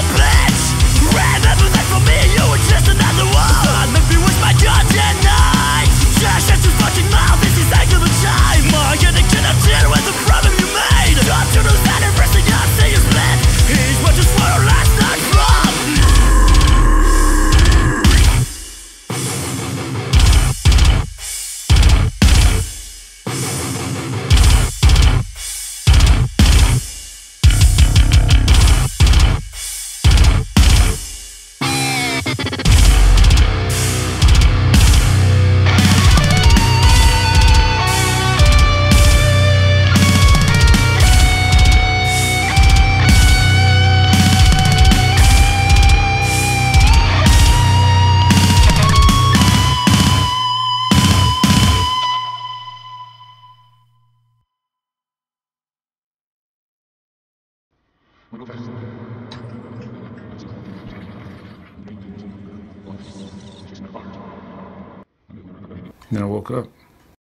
help. Then I woke up.